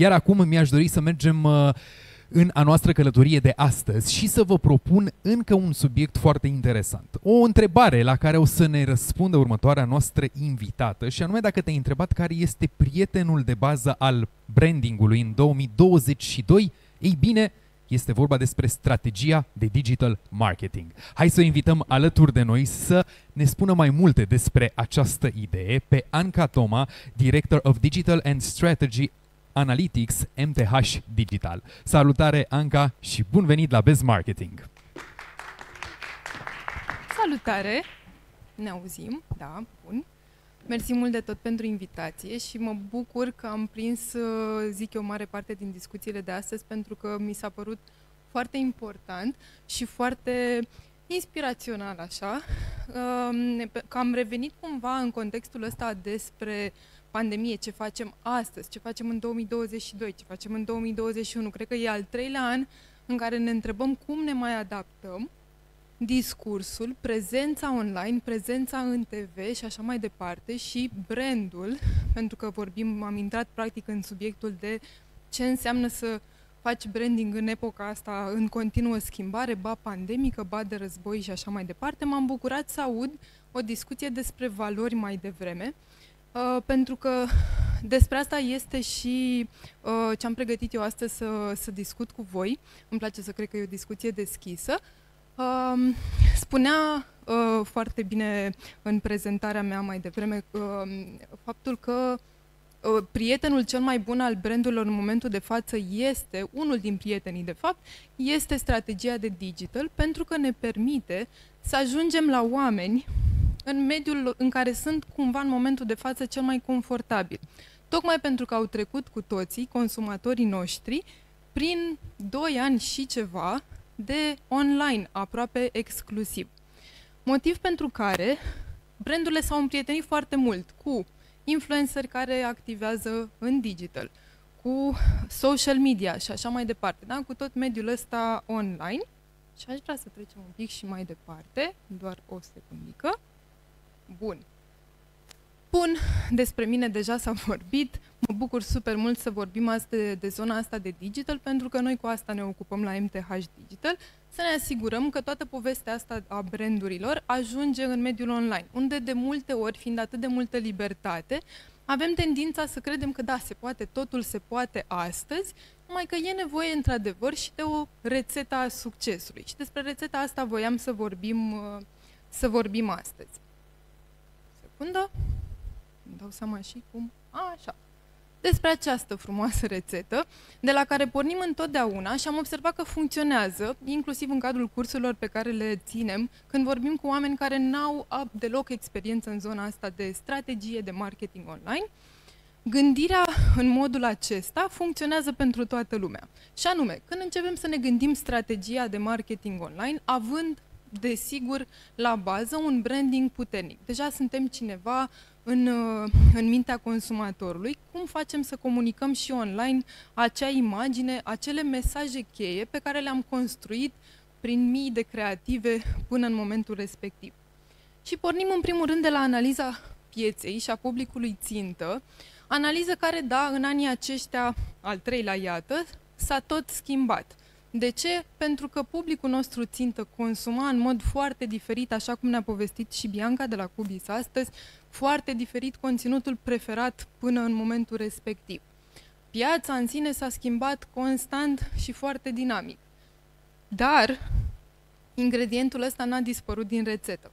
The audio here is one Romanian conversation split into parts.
Iar acum mi-aș dori să mergem uh, în a noastră călătorie de astăzi și să vă propun încă un subiect foarte interesant. O întrebare la care o să ne răspundă următoarea noastră invitată și anume dacă te-ai întrebat care este prietenul de bază al brandingului în 2022, ei bine, este vorba despre strategia de digital marketing. Hai să o invităm alături de noi să ne spună mai multe despre această idee pe Anca Toma, Director of Digital and Strategy Analytics MTH Digital. Salutare Anca și bun venit la Best Marketing! Salutare! Ne auzim, da, bun. Mersi mult de tot pentru invitație și mă bucur că am prins, uh, zic eu, mare parte din discuțiile de astăzi pentru că mi s-a părut foarte important și foarte inspirațional, așa, um, că am revenit cumva în contextul ăsta despre pandemie, ce facem astăzi, ce facem în 2022, ce facem în 2021. Cred că e al treilea an în care ne întrebăm cum ne mai adaptăm discursul, prezența online, prezența în TV și așa mai departe și brandul, pentru că vorbim, am intrat practic în subiectul de ce înseamnă să faci branding în epoca asta în continuă schimbare, ba pandemică, ba de război și așa mai departe. M-am bucurat să aud o discuție despre valori mai devreme, uh, pentru că despre asta este și uh, ce am pregătit eu astăzi să, să discut cu voi. Îmi place să cred că e o discuție deschisă. Uh, Um, spunea uh, foarte bine în prezentarea mea mai devreme uh, faptul că uh, prietenul cel mai bun al brandurilor în momentul de față este, unul din prietenii de fapt, este strategia de digital pentru că ne permite să ajungem la oameni în mediul în care sunt cumva în momentul de față cel mai confortabil. Tocmai pentru că au trecut cu toții, consumatorii noștri, prin 2 ani și ceva de online, aproape exclusiv. Motiv pentru care brandurile s-au împrietenit foarte mult cu influenceri care activează în digital, cu social media și așa mai departe, da? cu tot mediul ăsta online. Și aș vrea să trecem un pic și mai departe, doar o secundică. Bun. Bun, despre mine deja s-a vorbit. Mă bucur super mult să vorbim azi de, de zona asta de digital, pentru că noi cu asta ne ocupăm la MTH Digital, să ne asigurăm că toată povestea asta a brandurilor ajunge în mediul online, unde de multe ori, fiind atât de multă libertate, avem tendința să credem că da, se poate, totul se poate astăzi, numai că e nevoie într-adevăr și de o rețetă a succesului. Și despre rețeta asta voiam să vorbim, să vorbim astăzi. Secundă. Îmi dau seama și cum... A, așa despre această frumoasă rețetă, de la care pornim întotdeauna și am observat că funcționează, inclusiv în cadrul cursurilor pe care le ținem, când vorbim cu oameni care n-au deloc experiență în zona asta de strategie de marketing online, Gândirea în modul acesta funcționează pentru toată lumea. Și anume, când începem să ne gândim strategia de marketing online, având, desigur, la bază un branding puternic. Deja suntem cineva în, uh, în mintea consumatorului, cum facem să comunicăm și online acea imagine, acele mesaje cheie pe care le-am construit prin mii de creative până în momentul respectiv. Și pornim în primul rând de la analiza pieței și a publicului țintă, analiză care, da, în anii aceștia, al treilea, iată, s-a tot schimbat. De ce? Pentru că publicul nostru țintă consuma în mod foarte diferit, așa cum ne-a povestit și Bianca de la Cubis astăzi, foarte diferit conținutul preferat până în momentul respectiv. Piața în sine s-a schimbat constant și foarte dinamic. Dar ingredientul ăsta n-a dispărut din rețetă.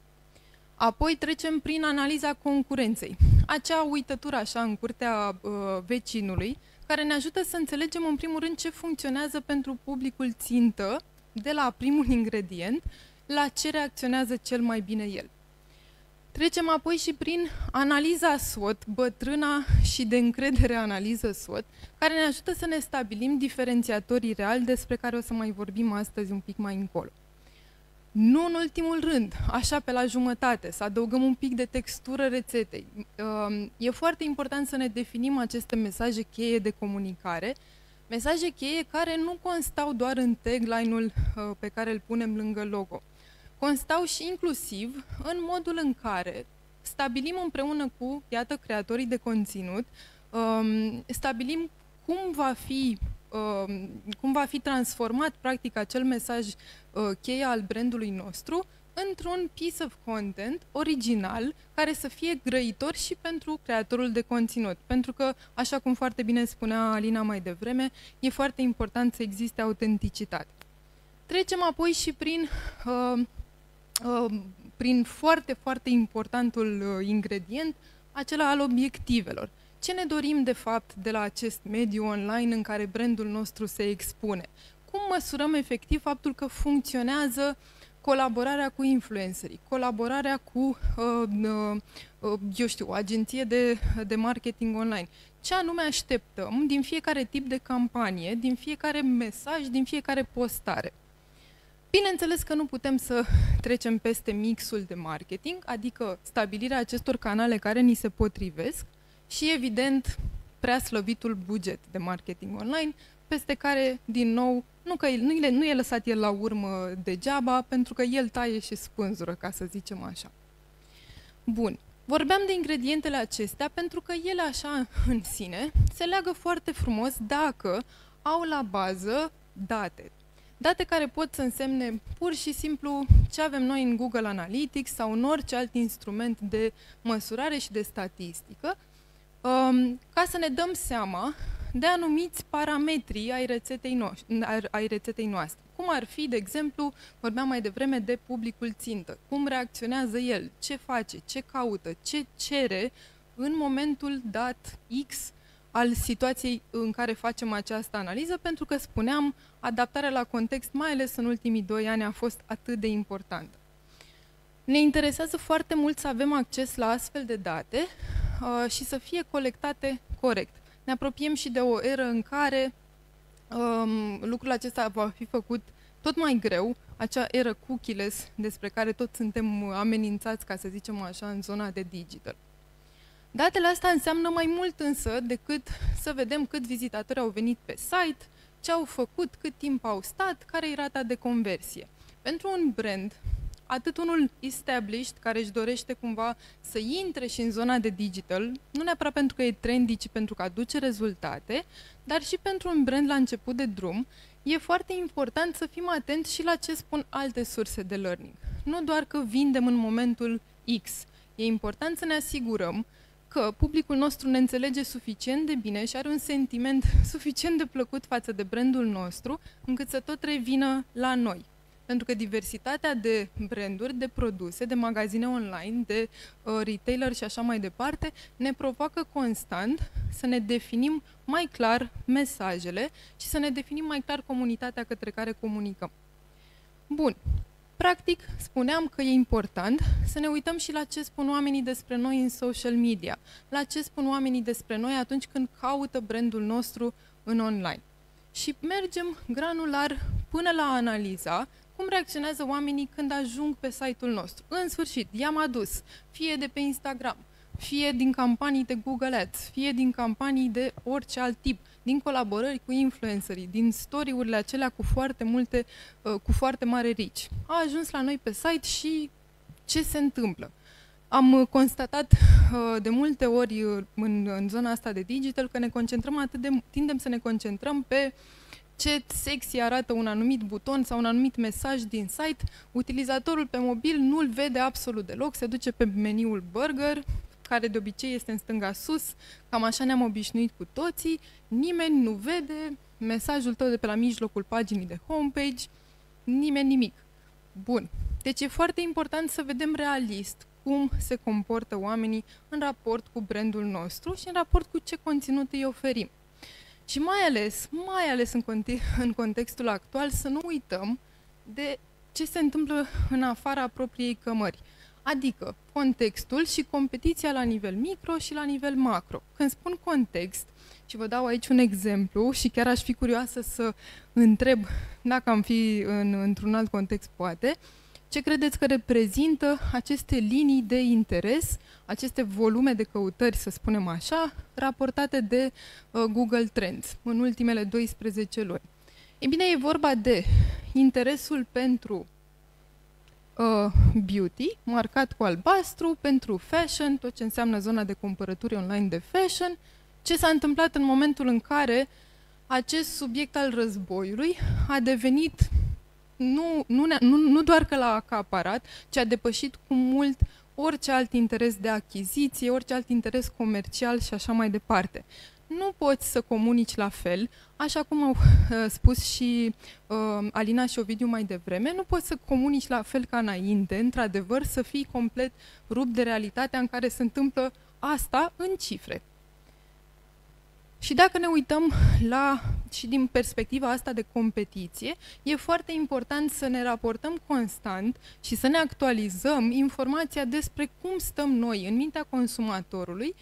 Apoi trecem prin analiza concurenței. Acea uitătură așa în curtea uh, vecinului, care ne ajută să înțelegem în primul rând ce funcționează pentru publicul țintă, de la primul ingredient, la ce reacționează cel mai bine el. Trecem apoi și prin analiza SWOT, bătrâna și de încredere analiză SWOT, care ne ajută să ne stabilim diferențiatorii reali despre care o să mai vorbim astăzi un pic mai încolo. Nu în ultimul rând, așa pe la jumătate, să adăugăm un pic de textură rețetei. Um, e foarte important să ne definim aceste mesaje cheie de comunicare, mesaje cheie care nu constau doar în tagline-ul uh, pe care îl punem lângă logo. Constau și inclusiv în modul în care stabilim împreună cu, iată, creatorii de conținut, um, stabilim cum va fi uh, cum va fi transformat practic acel mesaj uh, cheie al brandului nostru într-un piece of content original care să fie grăitor și pentru creatorul de conținut. Pentru că, așa cum foarte bine spunea Alina mai devreme, e foarte important să existe autenticitate. Trecem apoi și prin, uh, uh, prin foarte, foarte importantul uh, ingredient, acela al obiectivelor. Ce ne dorim, de fapt, de la acest mediu online în care brandul nostru se expune? Cum măsurăm efectiv faptul că funcționează colaborarea cu influencerii, colaborarea cu, uh, uh, uh, eu știu, o agenție de, de marketing online. Ce anume așteptăm din fiecare tip de campanie, din fiecare mesaj, din fiecare postare. Bineînțeles că nu putem să trecem peste mixul de marketing, adică stabilirea acestor canale care ni se potrivesc și, evident, prea slăbitul buget de marketing online, peste care, din nou, nu, că nu, e, nu e lăsat el la urmă degeaba, pentru că el taie și spânzură, ca să zicem așa. Bun. Vorbeam de ingredientele acestea pentru că ele așa în sine se leagă foarte frumos dacă au la bază date. Date care pot să însemne pur și simplu ce avem noi în Google Analytics sau în orice alt instrument de măsurare și de statistică, um, ca să ne dăm seama de anumiți parametri ai rețetei, noștri, ai rețetei noastre. Cum ar fi, de exemplu, vorbeam mai devreme de publicul țintă, cum reacționează el, ce face, ce caută, ce cere în momentul dat X al situației în care facem această analiză, pentru că, spuneam, adaptarea la context, mai ales în ultimii doi ani, a fost atât de importantă. Ne interesează foarte mult să avem acces la astfel de date uh, și să fie colectate corect ne apropiem și de o eră în care um, lucrul acesta va fi făcut tot mai greu, acea eră cookieless despre care toți suntem amenințați, ca să zicem așa, în zona de digital. Datele astea înseamnă mai mult însă decât să vedem cât vizitatori au venit pe site, ce au făcut, cât timp au stat, care e rata de conversie. Pentru un brand, atât unul established, care își dorește cumva să intre și în zona de digital, nu neapărat pentru că e trendy, ci pentru că aduce rezultate, dar și pentru un brand la început de drum, e foarte important să fim atenți și la ce spun alte surse de learning. Nu doar că vindem în momentul X. E important să ne asigurăm că publicul nostru ne înțelege suficient de bine și are un sentiment suficient de plăcut față de brandul nostru, încât să tot revină la noi. Pentru că diversitatea de branduri, de produse, de magazine online, de uh, retailer și așa mai departe, ne provoacă constant să ne definim mai clar mesajele și să ne definim mai clar comunitatea către care comunicăm. Bun. Practic, spuneam că e important să ne uităm și la ce spun oamenii despre noi în social media, la ce spun oamenii despre noi atunci când caută brandul nostru în online. Și mergem granular până la analiza cum reacționează oamenii când ajung pe site-ul nostru. În sfârșit, i-am adus, fie de pe Instagram, fie din campanii de Google Ads, fie din campanii de orice alt tip, din colaborări cu influencerii, din story-urile acelea cu foarte multe, uh, cu foarte mare reach. A ajuns la noi pe site și ce se întâmplă? Am uh, constatat uh, de multe ori în, în zona asta de digital că ne concentrăm atât de, tindem să ne concentrăm pe uh, ce sexy arată un anumit buton sau un anumit mesaj din site, utilizatorul pe mobil nu-l vede absolut deloc, se duce pe meniul burger, care de obicei este în stânga sus, cam așa ne-am obișnuit cu toții, nimeni nu vede mesajul tău de pe la mijlocul paginii de homepage, nimeni nimic. Bun. Deci e foarte important să vedem realist cum se comportă oamenii în raport cu brandul nostru și în raport cu ce conținut îi oferim. Și mai ales, mai ales în, conte- în contextul actual, să nu uităm de ce se întâmplă în afara propriei cămări. Adică contextul și competiția la nivel micro și la nivel macro. Când spun context, și vă dau aici un exemplu și chiar aș fi curioasă să întreb dacă am fi în, într-un alt context poate, uh, ce credeți că reprezintă aceste linii de interes, aceste volume de căutări, să spunem așa, raportate de uh, Google Trends în ultimele 12 luni? Ei bine, e vorba de interesul pentru uh, beauty, marcat cu albastru, pentru fashion, tot ce înseamnă zona de cumpărături online de fashion, ce s-a întâmplat în momentul în care acest subiect al războiului a devenit nu, nu, nu, nu doar că l-a acaparat, ci a depășit cu mult orice alt interes de achiziție, orice alt interes comercial și așa mai departe. Nu poți să comunici la fel, așa cum au uh, spus și uh, Alina și Ovidiu mai devreme, nu poți să comunici la fel ca înainte, într-adevăr, să fii complet rupt de realitatea în care se întâmplă asta în cifre. Și dacă ne uităm la și din perspectiva asta de competiție, e foarte important să ne raportăm constant și să ne actualizăm informația despre cum stăm noi în mintea consumatorului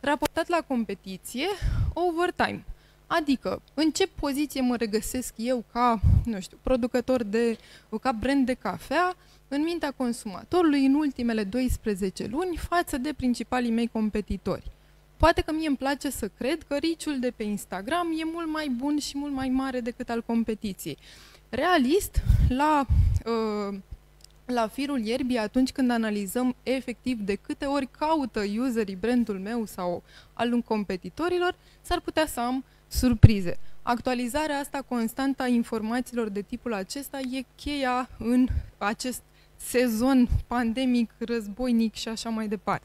raportat la competiție over time. Adică, în ce poziție mă regăsesc eu ca, nu știu, producător de, ca brand de cafea în mintea consumatorului în ultimele 12 luni față de principalii mei competitori. Poate că mie îmi place să cred că riciul de pe Instagram e mult mai bun și mult mai mare decât al competiției. Realist, la, uh, la firul ierbii, atunci când analizăm efectiv de câte ori caută userii brandul meu sau al competitorilor, s-ar putea să am surprize. Actualizarea asta constantă a informațiilor de tipul acesta e cheia în acest sezon pandemic, războinic și așa mai departe.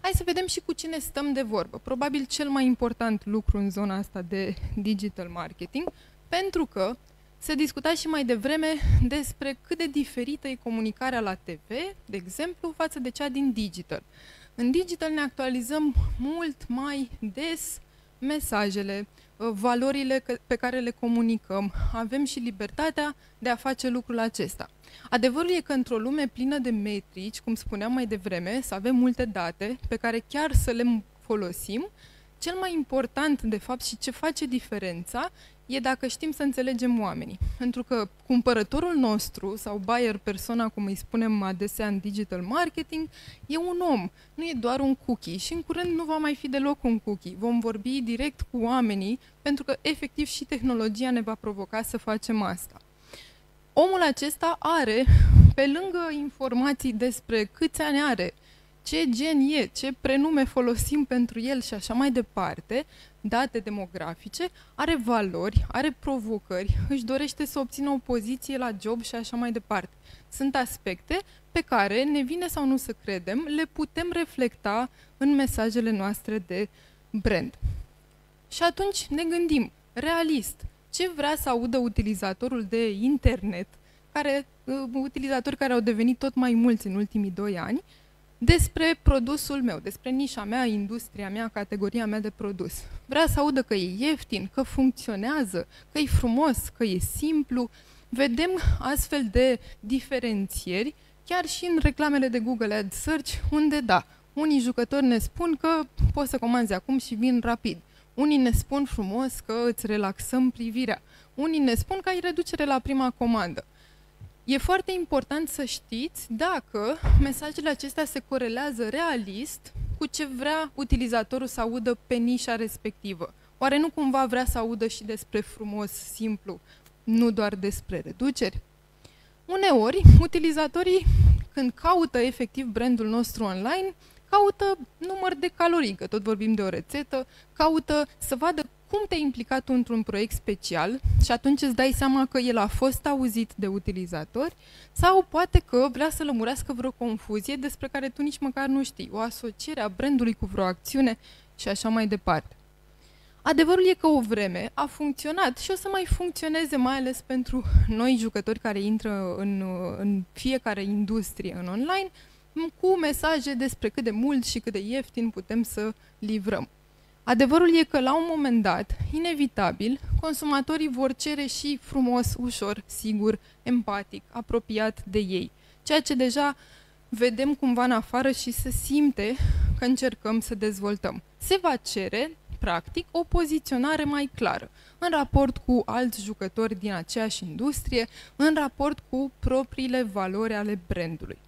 Hai să vedem și cu cine stăm de vorbă. Probabil cel mai important lucru în zona asta de digital marketing, pentru că se discuta și mai devreme despre cât de diferită e comunicarea la TV, de exemplu, față de cea din digital. În digital ne actualizăm mult mai des mesajele, uh, valorile pe care le comunicăm. Avem și libertatea de a face lucrul acesta. Adevărul e că într-o lume plină de metrici, cum spuneam mai devreme, să avem multe date pe care chiar să le folosim, cel mai important, de fapt, și ce face diferența e dacă știm să înțelegem oamenii. Pentru că cumpărătorul nostru, sau buyer persona, cum îi spunem adesea în digital marketing, e un om, nu e doar un cookie și în curând nu va mai fi deloc un cookie. Vom vorbi direct cu oamenii, pentru că efectiv și tehnologia ne va provoca să facem asta omul acesta are, pe lângă informații despre câți ani are, ce gen e, ce prenume folosim pentru el și așa mai departe, date demografice, are valori, are provocări, își dorește să obțină o poziție la job și așa mai departe. Sunt aspecte pe care, ne vine sau nu să credem, le putem reflecta în mesajele noastre de brand. Și atunci ne gândim, realist, ce vrea să audă utilizatorul de internet, care, uh, utilizatori care au devenit tot mai mulți în ultimii doi ani, despre produsul meu, despre nișa mea, industria mea, categoria mea de produs. Vrea să audă că e ieftin, că funcționează, că e frumos, că e simplu. Vedem astfel de diferențieri chiar și în reclamele de Google Ad Search, unde da, unii jucători ne spun că poți să comanzi acum și vin rapid. Unii ne spun frumos că îți relaxăm privirea. Unii ne spun că ai reducere la prima comandă. E foarte important să știți dacă mesajele acestea se corelează realist cu ce vrea utilizatorul să audă pe nișa respectivă. Oare nu cumva vrea să audă și despre frumos, simplu, nu doar despre reduceri? Uneori, utilizatorii, când caută efectiv brandul nostru online, caută număr de calorii, că tot vorbim de o rețetă, caută să vadă cum te-ai implicat într-un proiect special și atunci îți dai seama că el a fost auzit de utilizatori sau poate că vrea să lămurească vreo confuzie despre care tu nici măcar nu știi, o asociere a brandului cu vreo acțiune și așa mai departe. Adevărul e că o vreme a funcționat și o să mai funcționeze, mai ales pentru noi jucători care intră în, în fiecare industrie în online, cu mesaje despre cât de mult și cât de ieftin putem să livrăm. Adevărul e că la un moment dat, inevitabil, consumatorii vor cere și frumos, ușor, sigur, empatic, apropiat de ei. Ceea ce deja vedem cumva în afară și se simte că încercăm să dezvoltăm. Se va cere, practic, o poziționare mai clară în raport cu alți jucători din aceeași industrie, în raport cu propriile valori ale brandului.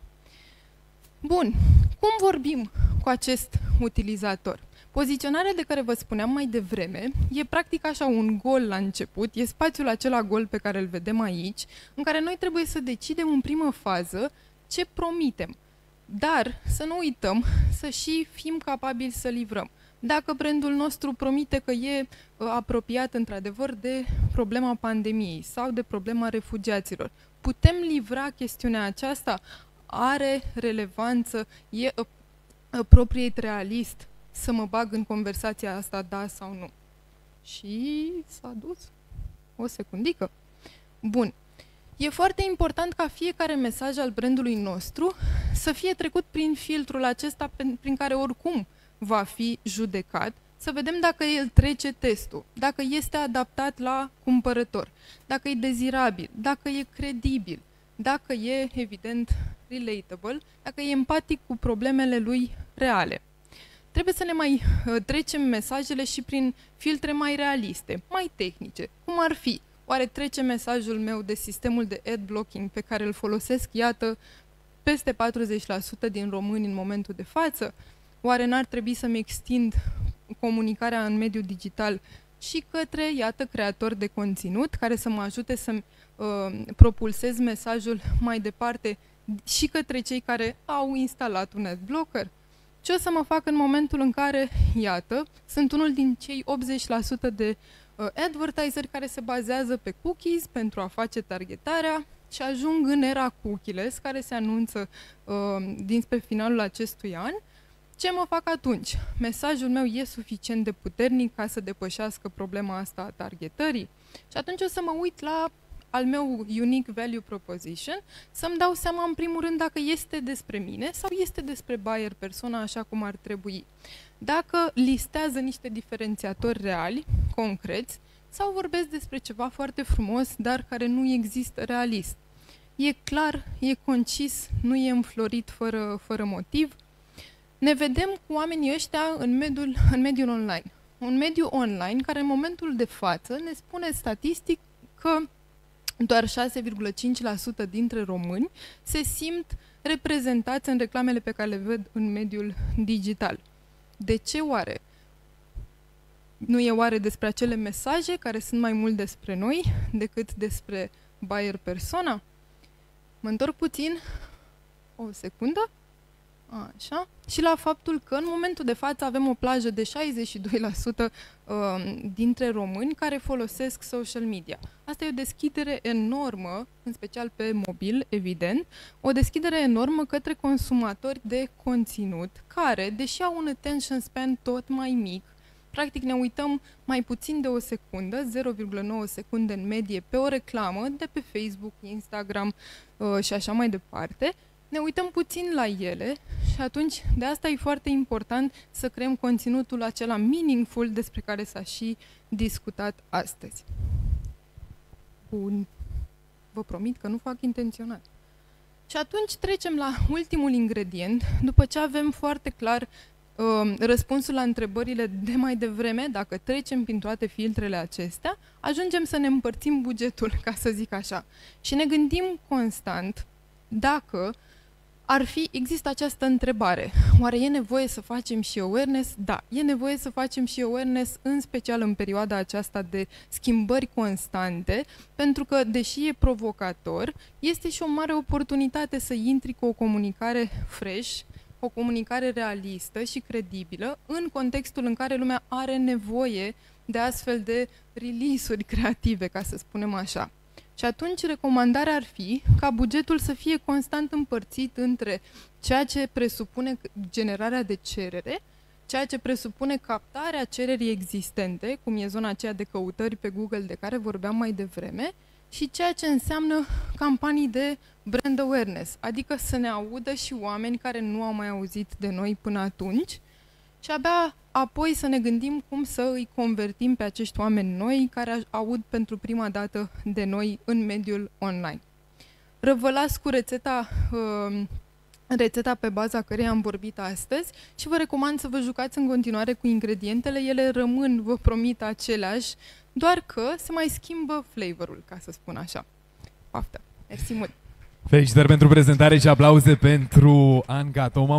Bun, cum vorbim cu acest utilizator? Poziționarea de care vă spuneam mai devreme e practic așa un gol la început, e spațiul acela gol pe care îl vedem aici, în care noi trebuie să decidem în primă fază ce promitem. Dar să nu uităm să și fim capabili să livrăm. dacă brandul nostru promite că e uh, apropiat într-adevăr de problema pandemiei sau de problema refugiaților. Putem livra chestiunea aceasta? Are relevanță? E uh, appropriate realist să mă bag în conversația asta, da sau nu? Și s-a dus. O secundică. Bun. E foarte important ca fiecare mesaj al brandului nostru să fie trecut prin filtrul acesta prin care oricum va fi judecat, să vedem dacă el trece testul, dacă este adaptat la cumpărător, dacă e dezirabil, dacă e credibil, dacă e, evident, relatable, dacă e empatic cu problemele lui reale. Trebuie să ne mai uh, trecem mesajele și prin filtre mai realiste, mai tehnice, cum ar fi Oare trece mesajul meu de sistemul de ad blocking pe care îl folosesc, iată, peste 40% din români în momentul de față? Oare n-ar trebui să-mi extind comunicarea în mediul digital și către, iată, creatori de conținut care să mă ajute să uh, propulsez mesajul mai departe și către cei care au instalat un ad blocker? Ce o să mă fac în momentul în care, iată, sunt unul din cei 80% de uh, advertiseri care se bazează pe cookies pentru a face targetarea și ajung în era cookies care se anunță uh, dinspre finalul acestui an. Ce mă fac atunci? Mesajul meu e suficient de puternic ca să depășească problema asta a targetării? Și atunci o să mă uit la al meu unique value proposition, să-mi dau seama în primul rând dacă este despre mine sau este despre buyer persona așa cum ar trebui. Dacă listează niște diferențiatori reali, concreți, sau vorbesc despre ceva foarte frumos, dar care nu există realist. E clar, e concis, nu e înflorit fără, fără motiv. Ne vedem cu oamenii ăștia în mediul, în mediul online. Un mediu online care în momentul de față ne spune statistic că doar 6,5% dintre români se simt reprezentați în reclamele pe care le ved în mediul digital. De ce oare? Nu e oare despre acele mesaje care sunt mai mult despre noi decât despre buyer persona? Mă întorc puțin, o secundă, Așa. Și la faptul că în momentul de față avem o plajă de 62% um, dintre români care folosesc social media. Asta e o deschidere enormă, în special pe mobil, evident, o deschidere enormă către consumatori de conținut care, deși au un attention span tot mai mic, practic ne uităm mai puțin de o secundă, 0,9 secunde în medie pe o reclamă de pe Facebook, Instagram uh, și așa mai departe, ne uităm puțin la ele și atunci de asta e foarte important să creăm conținutul acela meaningful despre care s-a și discutat astăzi. Bun. Vă promit că nu fac intenționat. Și atunci trecem la ultimul ingredient, după ce avem foarte clar uh, răspunsul la întrebările de mai devreme, dacă trecem prin toate filtrele acestea, ajungem să ne împărțim bugetul, ca să zic așa. Și ne gândim constant dacă ar fi, există această întrebare. Oare e nevoie să facem și awareness? Da, e nevoie să facem și awareness, în special în perioada aceasta de schimbări constante, pentru că, deși e provocator, este și o mare oportunitate să intri cu o comunicare fresh, o comunicare realistă și credibilă în contextul în care lumea are nevoie de astfel de release-uri creative, ca să spunem așa. Și atunci recomandarea ar fi ca bugetul să fie constant împărțit între ceea ce presupune generarea de cerere, ceea ce presupune captarea cererii existente, cum e zona aceea de căutări pe Google de care vorbeam mai devreme, și ceea ce înseamnă campanii de brand awareness, adică să ne audă și oameni care nu au mai auzit de noi până atunci și abia apoi să ne gândim cum să îi convertim pe acești oameni noi care aud pentru prima dată de noi în mediul online. Răvălați cu rețeta, uh, rețeta pe baza căreia am vorbit astăzi și vă recomand să vă jucați în continuare cu ingredientele. Ele rămân, vă promit, aceleași, doar că se mai schimbă flavorul, ca să spun așa. Paftă! Mersi mult! Felicitări pentru prezentare și aplauze pentru Anca Toma.